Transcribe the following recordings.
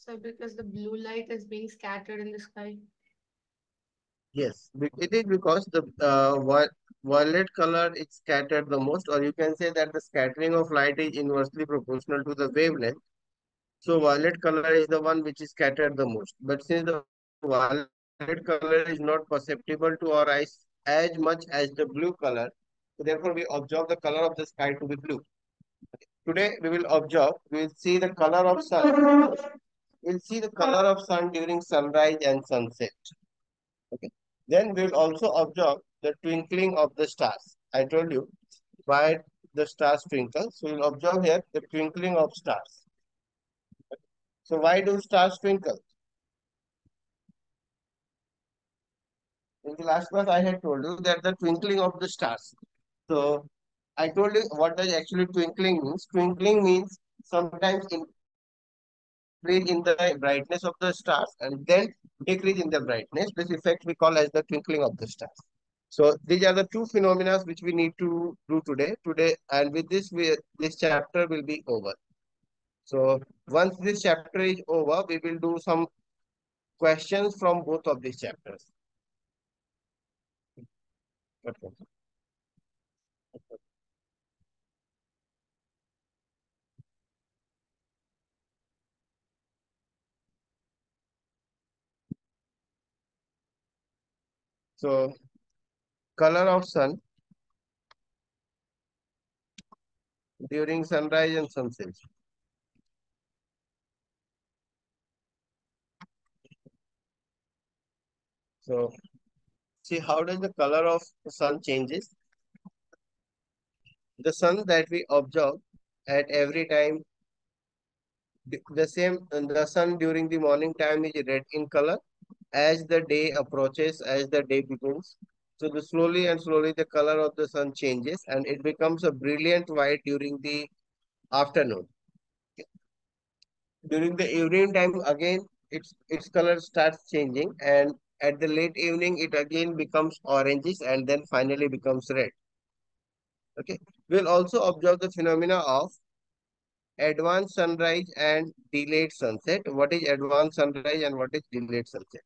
So because the blue light is being scattered in the sky. Yes, it is because the uh, violet color is scattered the most, or you can say that the scattering of light is inversely proportional to the wavelength. So violet color is the one which is scattered the most. But since the violet color is not perceptible to our eyes as much as the blue color, therefore we observe the color of the sky to be blue. Today we will observe, we will see the color of sun. We'll see the color of sun during sunrise and sunset. Okay. Then we will also observe the twinkling of the stars. I told you why the stars twinkle. So we'll observe here the twinkling of stars. So why do stars twinkle? In the last class, I had told you that the twinkling of the stars. So I told you what does actually twinkling means. Twinkling means sometimes increase in the brightness of the stars and then decrease in the brightness. This effect we call as the twinkling of the stars. So these are the two phenomena which we need to do today. Today, and with this, we this chapter will be over. So once this chapter is over, we will do some questions from both of these chapters. Okay. So color of sun during sunrise and sunset. So see how does the color of the sun changes? The sun that we observe at every time, the same the sun during the morning time is red in color. As the day approaches, as the day begins, so the slowly and slowly the color of the sun changes and it becomes a brilliant white during the afternoon. During the evening time again, its its color starts changing and at the late evening, it again becomes oranges and then finally becomes red. Okay. We'll also observe the phenomena of advanced sunrise and delayed sunset. What is advanced sunrise and what is delayed sunset?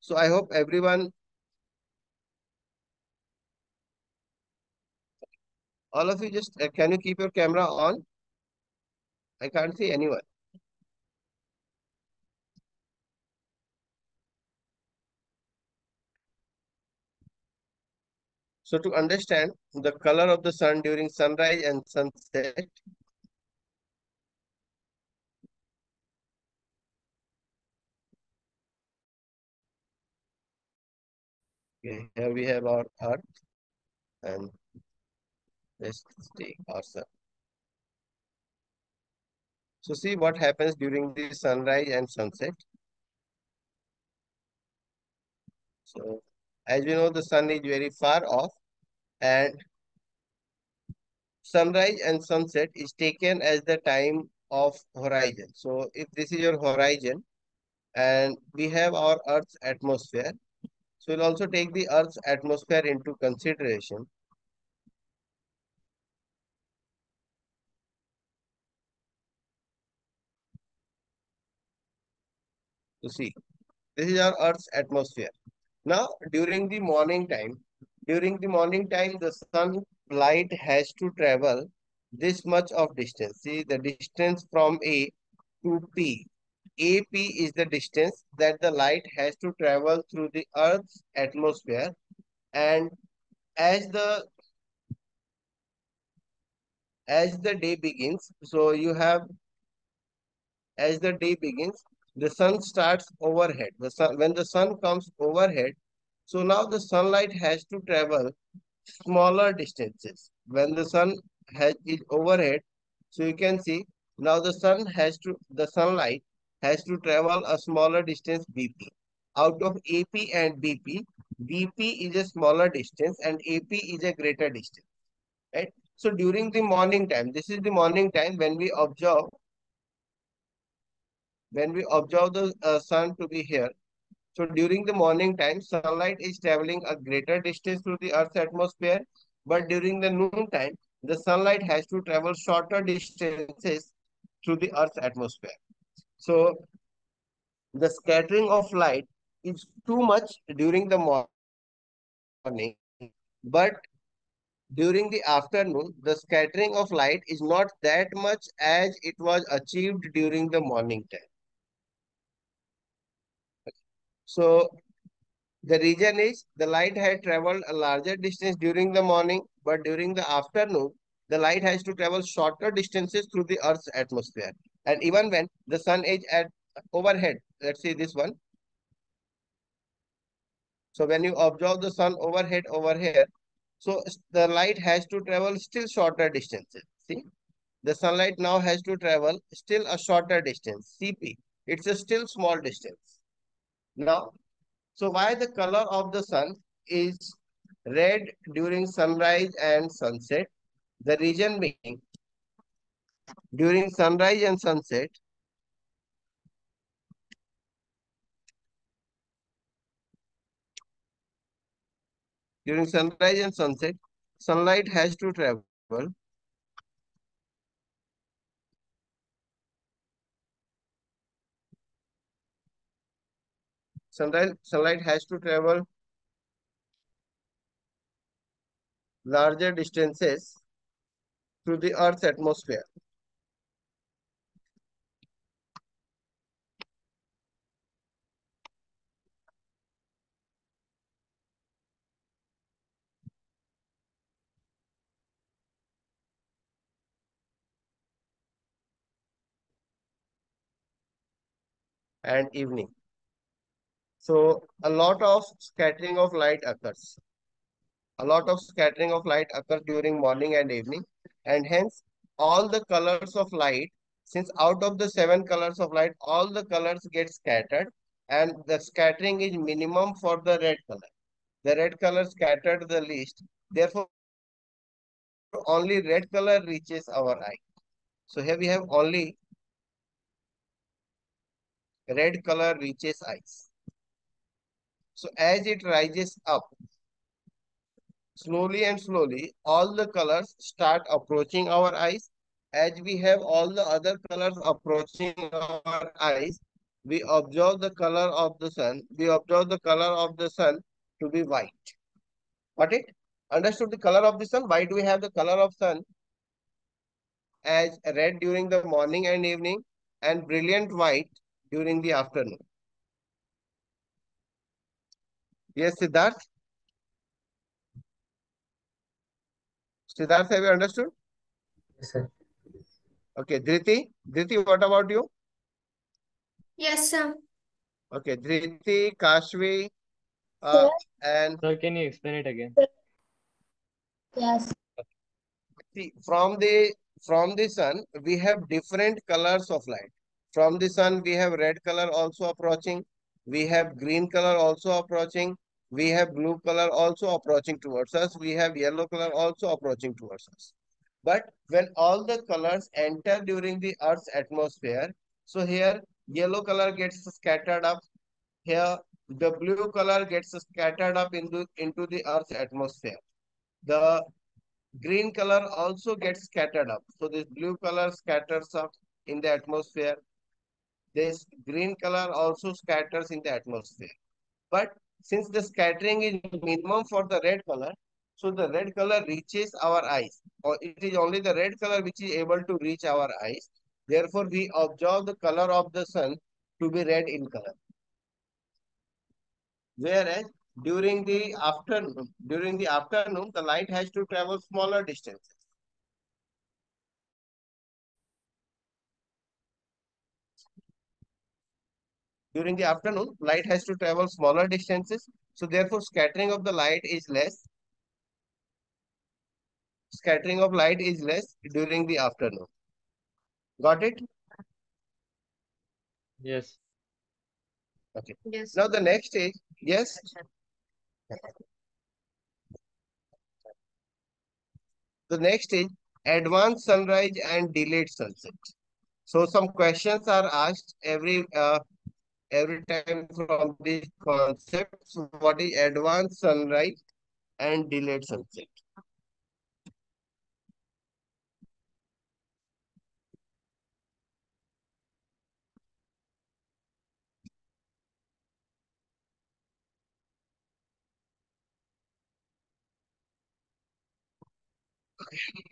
So I hope everyone, all of you just, uh, can you keep your camera on? I can't see anyone. So to understand the color of the sun during sunrise and sunset, okay, here we have our earth and let's take our sun. So see what happens during the sunrise and sunset. So as we know, the sun is very far off and sunrise and sunset is taken as the time of horizon. So if this is your horizon and we have our Earth's atmosphere, so we'll also take the Earth's atmosphere into consideration. To see, this is our Earth's atmosphere. Now, during the morning time, during the morning time, the sunlight has to travel this much of distance. See the distance from A to P. AP is the distance that the light has to travel through the Earth's atmosphere. And as the as the day begins, so you have as the day begins, the sun starts overhead. The sun, when the sun comes overhead, so now the sunlight has to travel smaller distances. When the sun has is overhead, so you can see now the sun has to the sunlight has to travel a smaller distance BP. Out of AP and BP, BP is a smaller distance and AP is a greater distance. Right? So during the morning time, this is the morning time when we observe when we observe the uh, sun to be here. So during the morning time, sunlight is traveling a greater distance through the Earth's atmosphere. But during the noon time, the sunlight has to travel shorter distances through the Earth's atmosphere. So the scattering of light is too much during the morning, but during the afternoon, the scattering of light is not that much as it was achieved during the morning time. So the reason is the light had traveled a larger distance during the morning, but during the afternoon, the light has to travel shorter distances through the Earth's atmosphere. And even when the sun is at overhead, let's see this one. So when you observe the sun overhead over here, so the light has to travel still shorter distances. See, the sunlight now has to travel still a shorter distance, CP. It's a still small distance. Now, so why the color of the sun is red during sunrise and sunset? The reason being, during sunrise and sunset, during sunrise and sunset, sunlight has to travel sunlight, sunlight has to travel larger distances through the Earth's atmosphere. And evening. So a lot of scattering of light occurs. A lot of scattering of light occurs during morning and evening and hence all the colors of light, since out of the seven colors of light, all the colors get scattered and the scattering is minimum for the red color. The red color scattered the least. Therefore, only red color reaches our eye. So here we have only red color reaches eyes. So as it rises up, slowly and slowly, all the colors start approaching our eyes. As we have all the other colors approaching our eyes, we observe the color of the sun. We observe the color of the sun to be white. Got it? Understood the color of the sun? Why do we have the color of sun as red during the morning and evening and brilliant white during the afternoon? Yes, Siddharth? Siddharth, have you understood? Yes, sir. Okay, Dhriti? Dhriti, what about you? Yes, sir. Okay, Dhriti, Kashvi, uh, and Sir, can you explain it again? Yes. see, from the from the sun, we have different colors of light. From the sun, we have red color also approaching. We have green color also approaching. We have blue color also approaching towards us. We have yellow color also approaching towards us. But when all the colors enter during the Earth's atmosphere, so here yellow color gets scattered up. Here the blue color gets scattered up into, into the Earth's atmosphere. The green color also gets scattered up. So this blue color scatters up in the atmosphere. This green color also scatters in the atmosphere. But since the scattering is minimum for the red color, so the red color reaches our eyes. Or it is only the red color which is able to reach our eyes. Therefore, we observe the color of the sun to be red in color. Whereas during the afternoon, during the afternoon, the light has to travel smaller distances. During the afternoon, light has to travel smaller distances. So therefore, scattering of the light is less. Scattering of light is less during the afternoon. Got it? Yes. Yes. Now the next is, yes, the next is advanced sunrise and delayed sunset. So some questions are asked every uh, every time from these concepts, what is advanced sunrise and delayed sunset. Okay.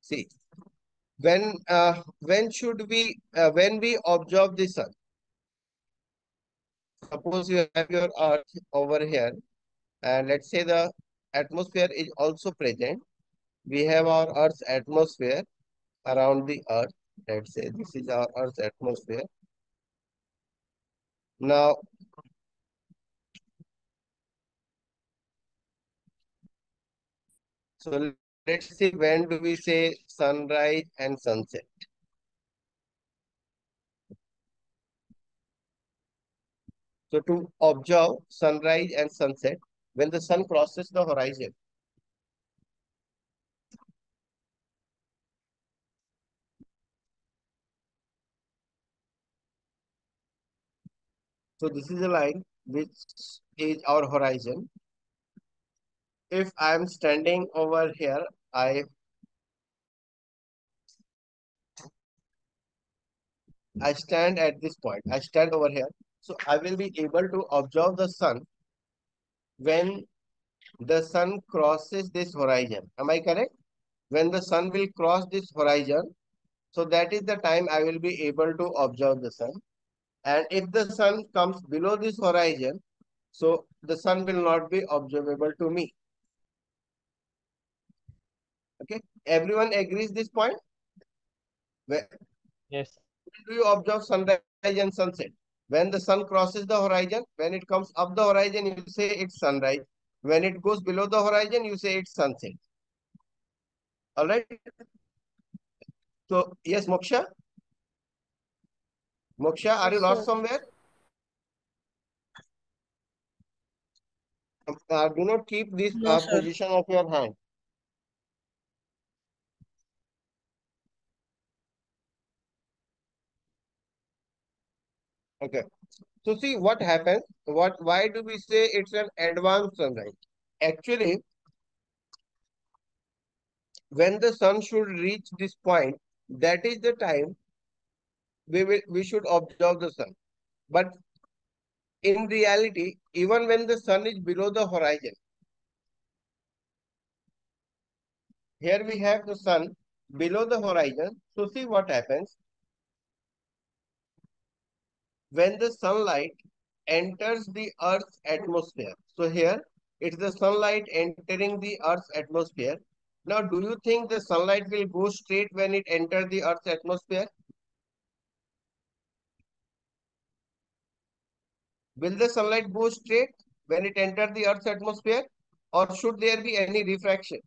See, when uh, when should we uh, when we observe the sun? Suppose you have your earth over here, and let's say the atmosphere is also present. We have our Earth's atmosphere around the earth. Let's say this is our Earth's atmosphere. Now, so let's see when do we say sunrise and sunset? So to observe sunrise and sunset when the sun crosses the horizon. So this is a line which is our horizon. If I am standing over here, I I stand at this point. I stand over here. So I will be able to observe the sun when the sun crosses this horizon. Am I correct? When the sun will cross this horizon, so that is the time I will be able to observe the sun. And if the sun comes below this horizon, so the sun will not be observable to me. Okay, everyone agrees this point? Where Yes. do you observe sunrise and sunset? When the sun crosses the horizon, when it comes up the horizon, you say it's sunrise. When it goes below the horizon, you say it's sunset. All right. So, yes, Moksha? Moksha, are you lost sir. somewhere? Uh, do not keep this No, uh, position of your hand. Okay. So see what happens. What? Why do we say it's an advanced sunrise? Actually, when the sun should reach this point, that is the time we will we should observe the sun. But in reality, even when the sun is below the horizon, here we have the sun below the horizon. So see what happens. When the sunlight enters the Earth's atmosphere. So here it's the sunlight entering the Earth's atmosphere. Now, do you think the sunlight will go straight when it enters the Earth's atmosphere? Will the sunlight go straight when it enters the Earth's atmosphere? Or should there be any refraction?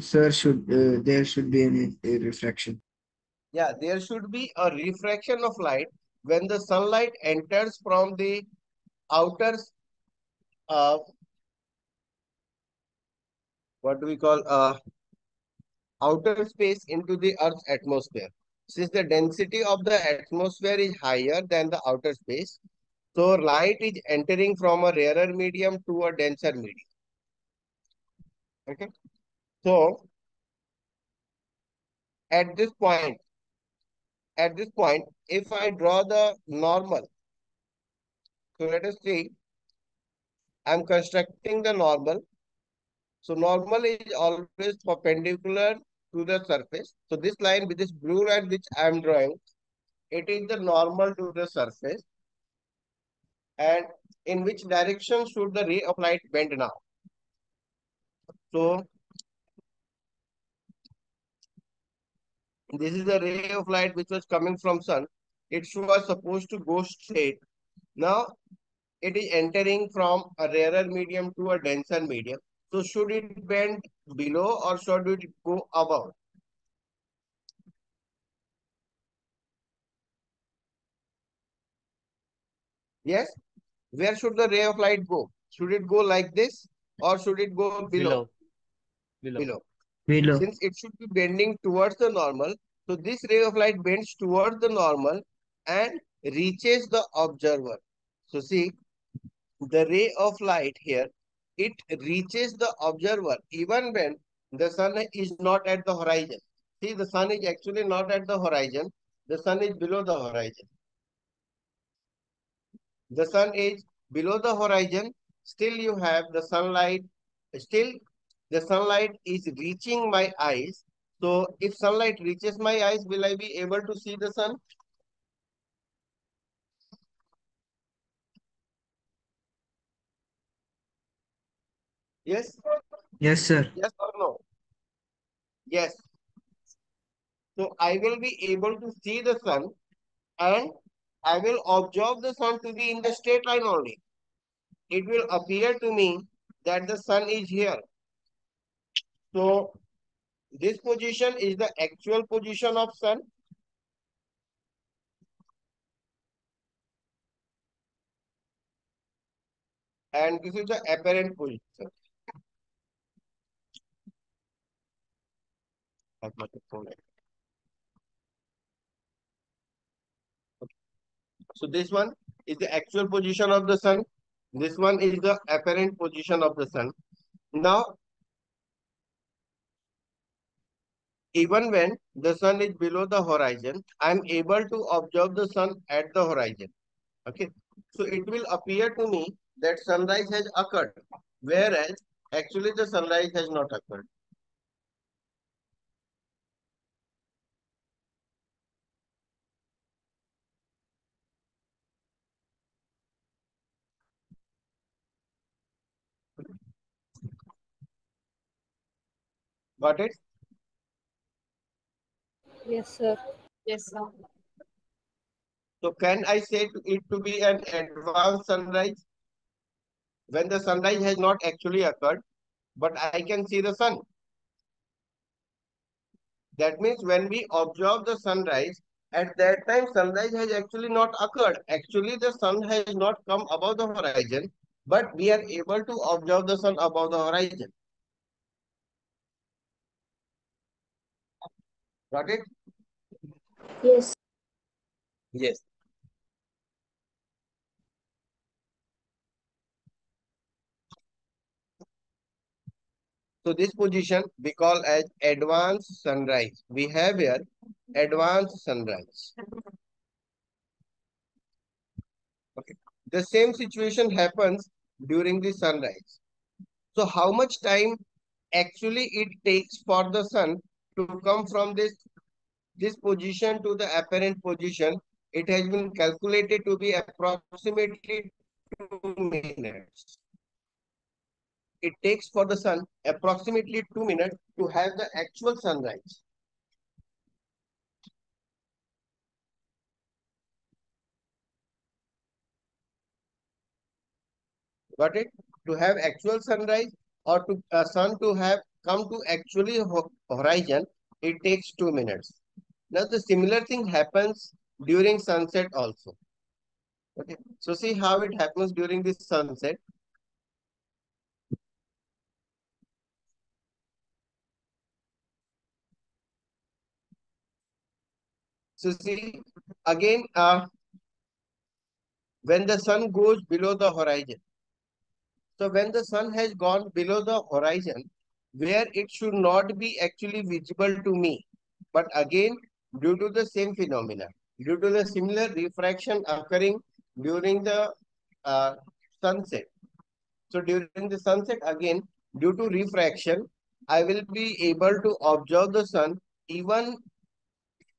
Sir, should uh, there should be any a refraction? Yeah, there should be a refraction of light when the sunlight enters from the outer, uh, what do we call, uh, outer space into the Earth's atmosphere. Since the density of the atmosphere is higher than the outer space, so light is entering from a rarer medium to a denser medium. Okay. So at this point, at this point, if I draw the normal, so let us see, I'm constructing the normal. So normal is always perpendicular to the surface. So this line with this blue line which I am drawing, it is the normal to the surface. And in which direction should the ray of light bend now? So this is the ray of light which was coming from sun. It was supposed to go straight. Now it is entering from a rarer medium to a denser medium. So should it bend below or should it go above? Yes. Where should the ray of light go? Should it go like this or should it go below? Below. Below. Below. Below. Since it should be bending towards the normal, so this ray of light bends towards the normal and reaches the observer. So see, the ray of light here, it reaches the observer even when the sun is not at the horizon. See, the sun is actually not at the horizon. The sun is below the horizon. The sun is below the horizon. still you have the sunlight, still the sunlight is reaching my eyes. So if sunlight reaches my eyes, will I be able to see the sun? Yes, Yes, sir. yes or no? Yes. So I will be able to see the sun and I will observe the sun to be in the straight line only. It will appear to me that the sun is here. So this position is the actual position of sun. And this is the apparent position. So this one is the actual position of the sun. This one is the apparent position of the sun. Now, even when the sun is below the horizon, I am able to observe the sun at the horizon. Okay. So it will appear to me that sunrise has occurred, whereas actually the sunrise has not occurred. Got it? Yes, sir. Yes, sir. So can I say it to be an advanced sunrise? When the sunrise has not actually occurred, but I can see the sun. That means when we observe the sunrise, at that time sunrise has actually not occurred. Actually the sun has not come above the horizon, but we are able to observe the sun above the horizon. Got it? Yes. Yes. So this position we call as advanced sunrise. We have here advanced sunrise. Okay. The same situation happens during the sunrise. So how much time actually it takes for the sun to come from this this position to the apparent position, it has been calculated to be approximately two minutes. It takes for the sun approximately two minutes to have the actual sunrise. Got it? To have actual sunrise or to uh, sun to have come to actually horizon, it takes two minutes. Now the similar thing happens during sunset also. Okay, so see how it happens during the sunset. So see again, uh, when the sun goes below the horizon. So when the sun has gone below the horizon, where it should not be actually visible to me, but again due to the same phenomena, due to the similar refraction occurring during the uh, sunset. So during the sunset again, due to refraction, I will be able to observe the sun even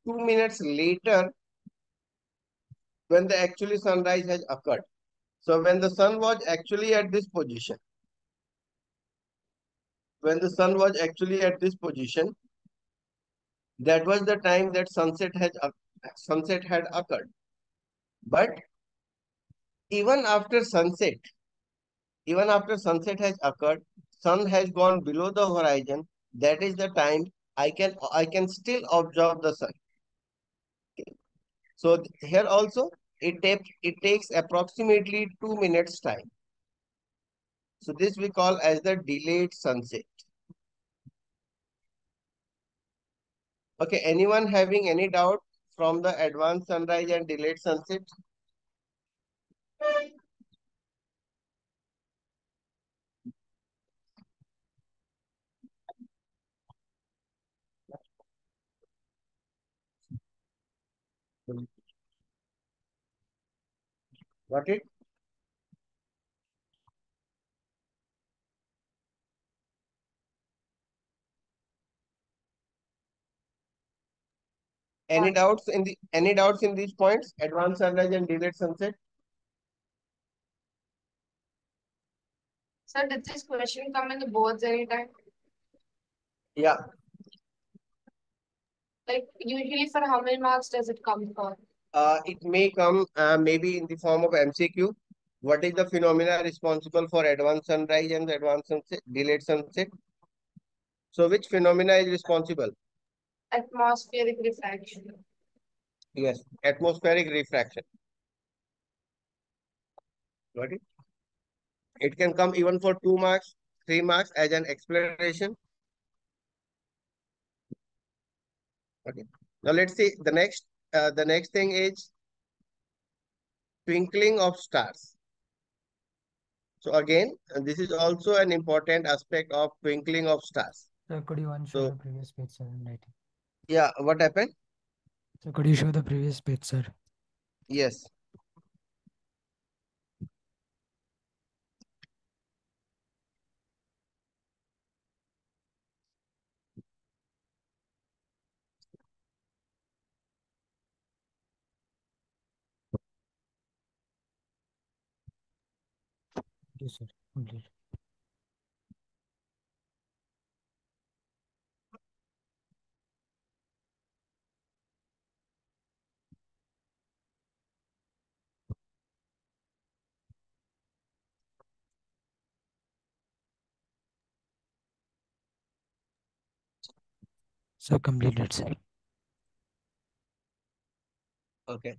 two minutes later when the actually sunrise has occurred. So when the sun was actually at this position, when the sun was actually at this position, that was the time that sunset has sunset had occurred. But even after sunset, even after sunset has occurred, sun has gone below the horizon. That is the time I can I can still observe the sun. Okay. So here also it takes it takes approximately two minutes time. So this we call as the delayed sunset. Okay, anyone having any doubt from the advanced sunrise and delayed sunset? Got it? Any doubts in the any doubts in these points? Advanced sunrise and delayed sunset. Sir, did this question come in the boards anytime? Yeah, Like usually for how many marks does it come for? uh, it may come uh, maybe in the form of MCQ. What is the phenomena responsible for advanced sunrise and advanced sunset, delayed sunset? So which phenomena is responsible? Atmospheric refraction. Yes, atmospheric refraction. Got it? It can come even for two marks, three marks as an explanation. Okay. Now let's see the next. Uh, the next thing is twinkling of stars. So again, this is also an important aspect of twinkling of stars. Sir, could you one show So- the previous page, sir, and writing? Yeah, what happened? So could you show the previous page, sir? Yes. Yes, sir. Complete. Sir, completed, sir. Okay.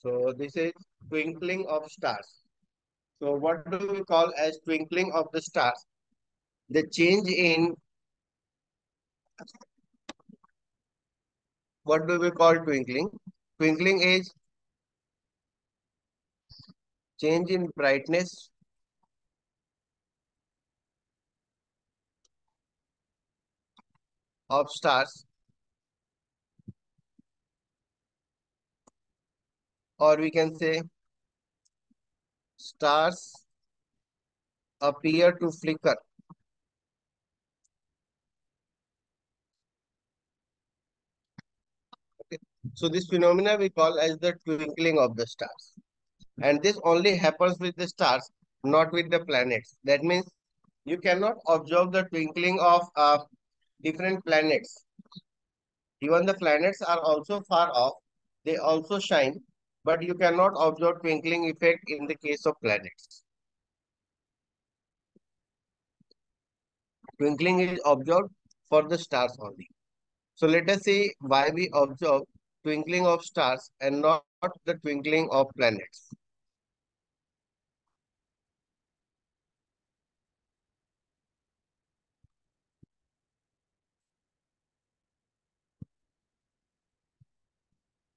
So this is twinkling of stars. So what do we call as twinkling of the stars? The change in what do we call twinkling? Twinkling is change in brightness of stars or we can say stars appear to flicker Okay. So this phenomena we call as the twinkling of the stars. And this only happens with the stars, not with the planets. That means you cannot observe the twinkling of uh, different planets. Even the planets are also far off. They also shine, but you cannot observe twinkling effect in the case of planets. Twinkling is observed for the stars only. So let us see why we observe twinkling of stars and not the twinkling of planets.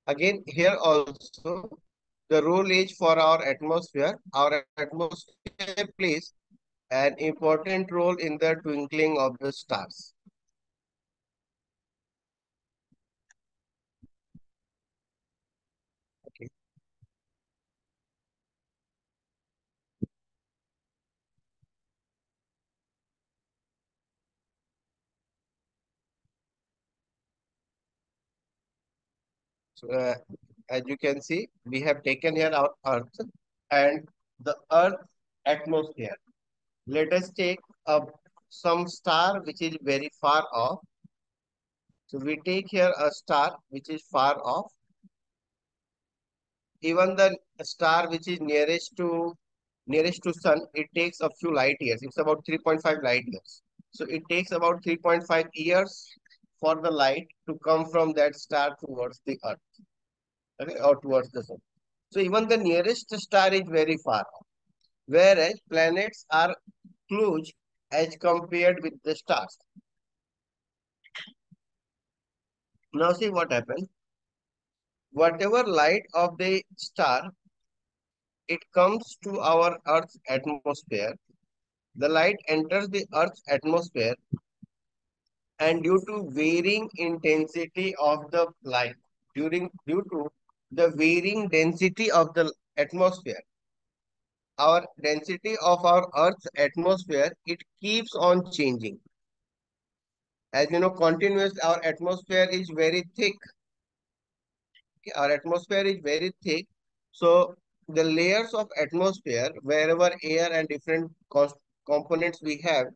Again, here also, the role is for our atmosphere. Our atmosphere plays an important role in the twinkling of the stars. Okay. So, uh, as you can see, we have taken here our Earth and the Earth atmosphere. Let us take a some star which is very far off. So we take here a star which is far off. Even the star which is nearest to nearest to sun, it takes a few light years. It's about 3.5 light years. So it takes about 3.5 years for the light to come from that star towards the earth okay, or towards the sun. So even the nearest star is very far. Whereas planets are close as compared with the stars. Now see what happens. Whatever light of the star, it comes to our Earth's atmosphere. The light enters the Earth's atmosphere and due to varying intensity of the light, during due to the varying density of the atmosphere, our density of our Earth's atmosphere, it keeps on changing. As you know, continuous, our atmosphere is very thick Our atmosphere is very thick. So the layers of atmosphere, wherever air and different components we have,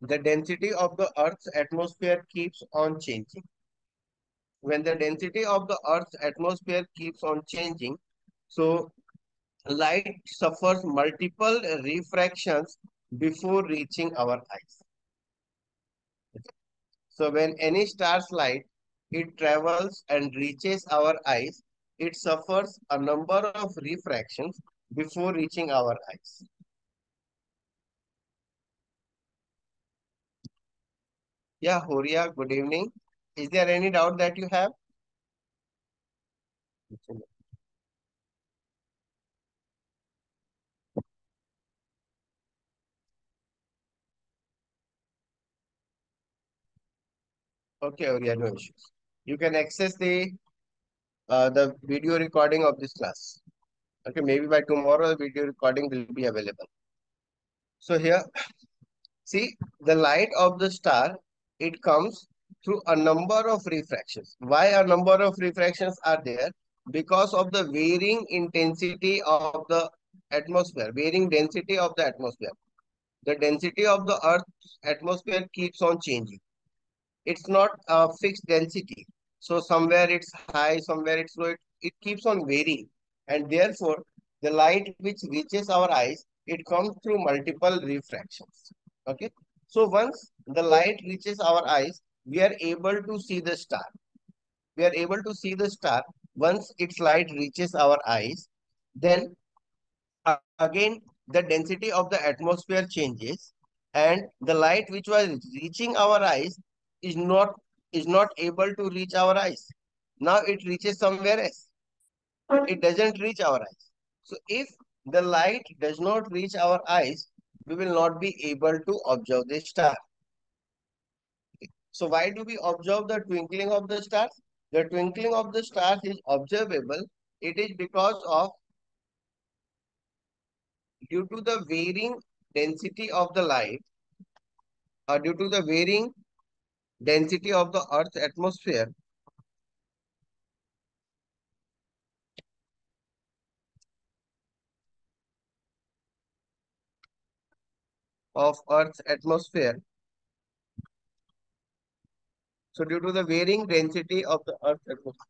the density of the Earth's atmosphere keeps on changing. When the density of the Earth's atmosphere keeps on changing, so light suffers multiple refractions before reaching our eyes. So when any star's light, it travels and reaches our eyes, it suffers a number of refractions before reaching our eyes. Yeah, Horia, good evening. Is there any doubt that you have? Okay, Horia, no issues. You can access the uh, the video recording of this class. Okay, maybe by tomorrow the video recording will be available. So here, see the light of the star, it comes through a number of refractions. Why a number of refractions are there? Because of the varying intensity of the atmosphere, varying density of the atmosphere. The density of the Earth's atmosphere keeps on changing. It's not a fixed density. So somewhere it's high, somewhere it's low. It, it keeps on varying. And therefore, the light which reaches our eyes, it comes through multiple refractions. Okay. So once the light reaches our eyes, we are able to see the star. We are able to see the star once its light reaches our eyes. Then uh, again, the density of the atmosphere changes and the light which was reaching our eyes is not is not able to reach our eyes. Now it reaches somewhere else. It doesn't reach our eyes. So if the light does not reach our eyes, we will not be able to observe the star. So why do we observe the twinkling of the stars? The twinkling of the stars is observable. It is because of due to the varying density of the light or due to the varying density of the Earth's atmosphere, of Earth's atmosphere. So due to the varying density of the Earth's atmosphere,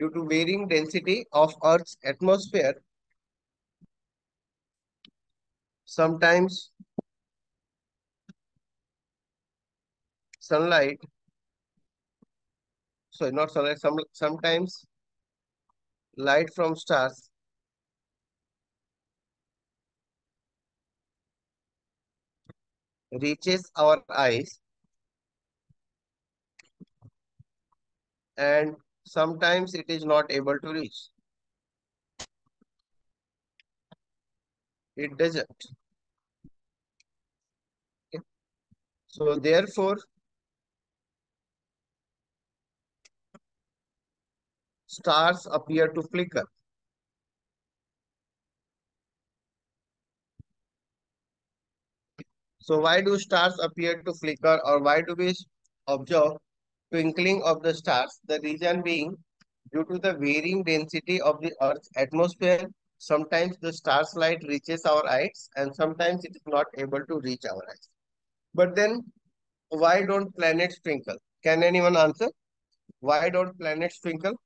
due to varying density of Earth's atmosphere, sometimes sunlight, sorry, not sunlight, some, sometimes light from stars reaches our eyes and sometimes it is not able to reach. It doesn't. So therefore, stars appear to flicker. So why do stars appear to flicker or why do we observe twinkling of the stars? The reason being due to the varying density of the Earth's atmosphere, sometimes the star's light reaches our eyes and sometimes it is not able to reach our eyes. But then why don't planets twinkle? Can anyone answer? Why don't planets twinkle?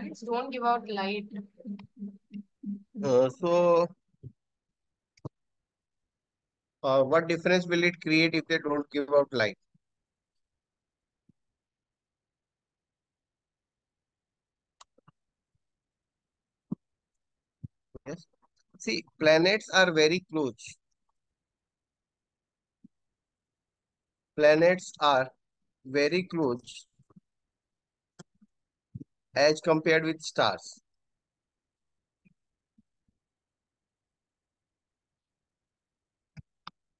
The planets don't give out light. Uh, so, uh, what difference will it create if they don't give out light? Yes. See, planets are very close. Planets are very close as compared with stars.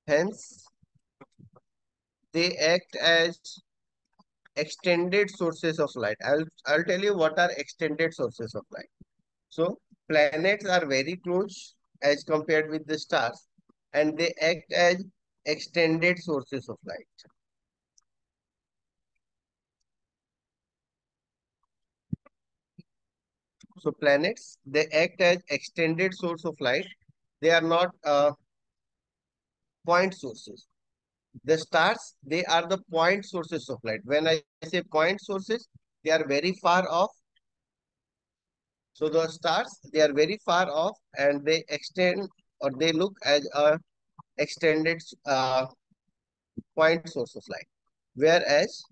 Hence, they act as extended sources of light. I'll I'll tell you what are extended sources of light. So planets are very close as compared with the stars, and they act as extended sources of light. So planets, they act as extended source of light. They are not uh, point sources. The stars, they are the point sources of light. When I say point sources, they are very far off. So the stars, they are very far off and they extend or they look as a extended uh, point source of light. Whereas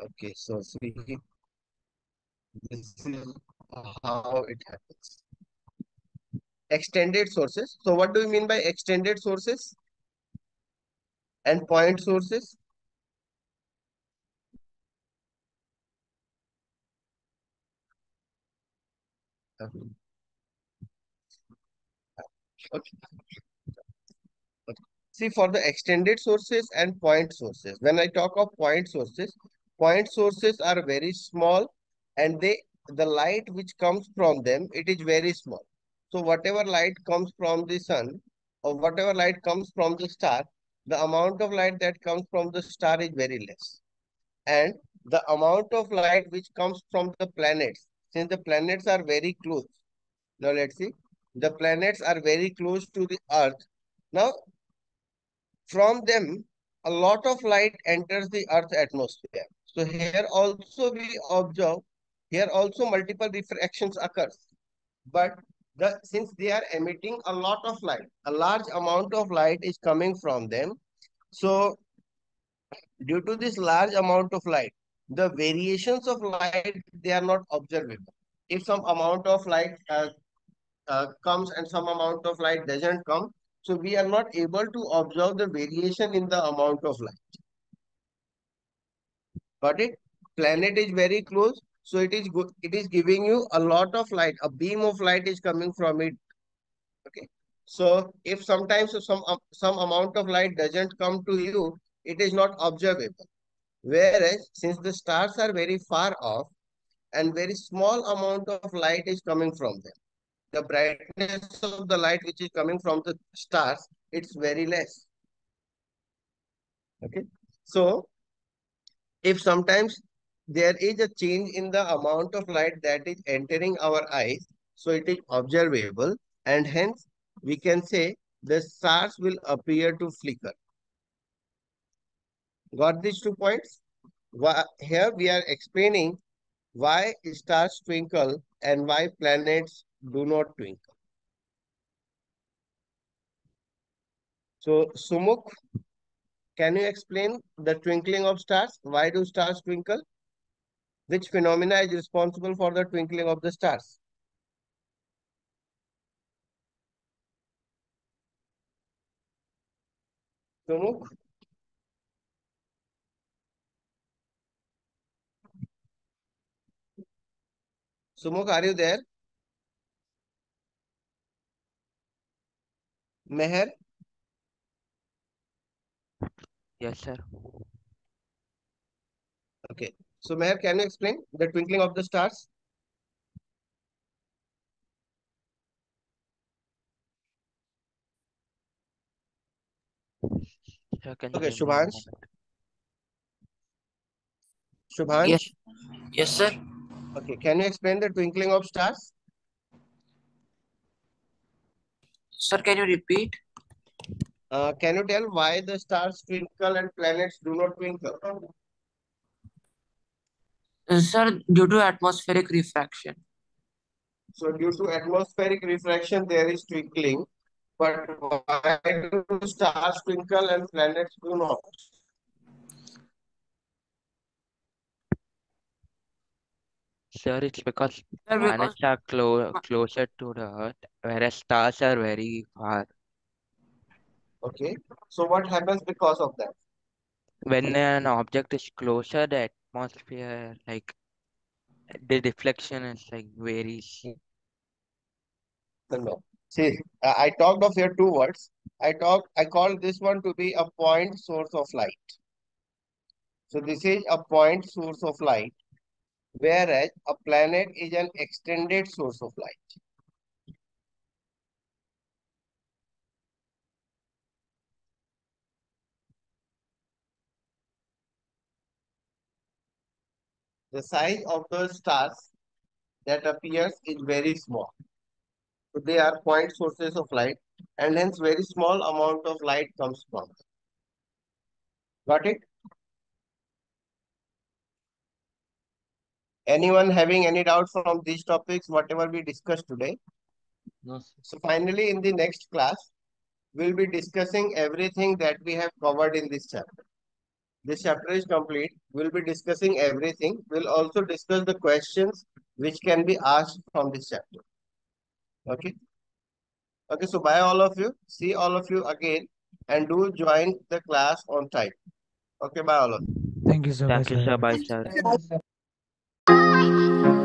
Okay, so see, this is uh, how it happens. Extended sources. So what do you mean by extended sources? And point sources? Okay. Okay. See, for the extended sources and point sources, when I talk of point sources, point sources are very small and they the light which comes from them, it is very small. So whatever light comes from the sun or whatever light comes from the star, the amount of light that comes from the star is very less. And the amount of light which comes from the planets, since the planets are very close. Now let's see. The planets are very close to the earth. Now, from them, a lot of light enters the earth's atmosphere. So here also we observe, here also multiple refractions occurs. But the since they are emitting a lot of light, a large amount of light is coming from them. So due to this large amount of light, the variations of light, they are not observable. If some amount of light uh, uh, comes and some amount of light doesn't come, so we are not able to observe the variation in the amount of light. Got it? Planet is very close, so it is good. It is giving you a lot of light. A beam of light is coming from it. Okay. So if sometimes some some amount of light doesn't come to you, it is not observable. Whereas since the stars are very far off and very small amount of light is coming from them, the brightness of the light which is coming from the stars, it's very less. Okay. So if sometimes there is a change in the amount of light that is entering our eyes, so it is observable and hence we can say the stars will appear to flicker. Got these two points? Here we are explaining why stars twinkle and why planets do not twinkle. So, Sumukh, can you explain the twinkling of stars? Why do stars twinkle? Which phenomena is responsible for the twinkling of the stars? Sumukh? Sumukh, are you there? Meher? Yes, sir. Okay. So, Meher, can you explain the twinkling of the stars? Sir, can Okay, give me Shubhansh? Shubhansh? Yes. Yes, sir. Okay, can you explain the twinkling of stars? Sir, can you repeat? Uh, can you tell why the stars twinkle and planets do not twinkle? Uh, Sir, due to atmospheric refraction. So due to atmospheric refraction, there is twinkling. But why do stars twinkle and planets do not? Sir, it's because Sir, because planets are clo closer to the Earth, whereas stars are very far. Okay. So what happens because of that? When an object is closer, the atmosphere like the deflection is like varies. No. See, I talked of here two words. I talked, I call this one to be a point source of light. So this is a point source of light, whereas a planet is an extended source of light. The size of the stars that appears is very small. So they are point sources of light and hence very small amount of light comes from. them. Got it? Anyone having any doubts from these topics, whatever we discussed today? No. So finally, in the next class, we'll be discussing everything that we have covered in this chapter. This chapter is complete. We'll be discussing everything. We'll also discuss the questions which can be asked from this chapter. Okay. Okay, so bye all of you. See all of you again and do join the class on time. Okay, bye all of you. Thank you, sir. Bye, Thank you, sir. sir. Bye, sir.